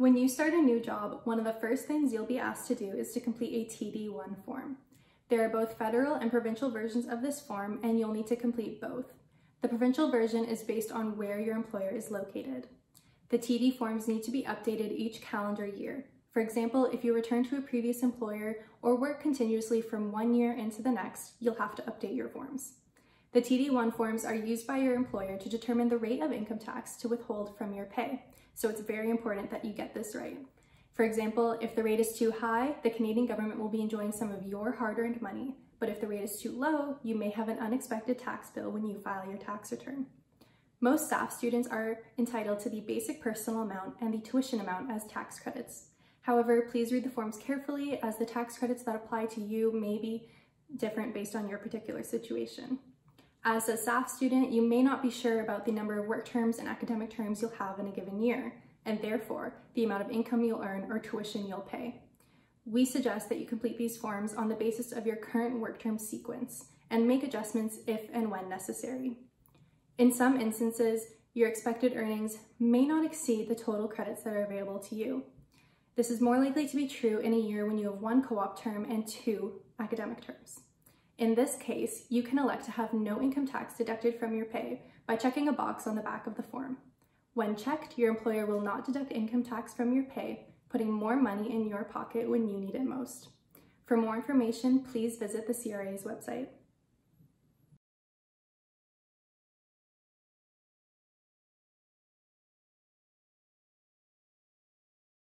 When you start a new job, one of the first things you'll be asked to do is to complete a TD1 form. There are both federal and provincial versions of this form, and you'll need to complete both. The provincial version is based on where your employer is located. The TD forms need to be updated each calendar year. For example, if you return to a previous employer or work continuously from one year into the next, you'll have to update your forms. The TD1 forms are used by your employer to determine the rate of income tax to withhold from your pay, so it's very important that you get this right. For example, if the rate is too high, the Canadian government will be enjoying some of your hard-earned money, but if the rate is too low, you may have an unexpected tax bill when you file your tax return. Most SAF students are entitled to the basic personal amount and the tuition amount as tax credits. However, please read the forms carefully as the tax credits that apply to you may be different based on your particular situation. As a SAF student, you may not be sure about the number of work terms and academic terms you'll have in a given year, and therefore the amount of income you'll earn or tuition you'll pay. We suggest that you complete these forms on the basis of your current work term sequence and make adjustments if and when necessary. In some instances, your expected earnings may not exceed the total credits that are available to you. This is more likely to be true in a year when you have one co-op term and two academic terms. In this case, you can elect to have no income tax deducted from your pay by checking a box on the back of the form. When checked, your employer will not deduct income tax from your pay putting more money in your pocket when you need it most. For more information, please visit the CRA's website.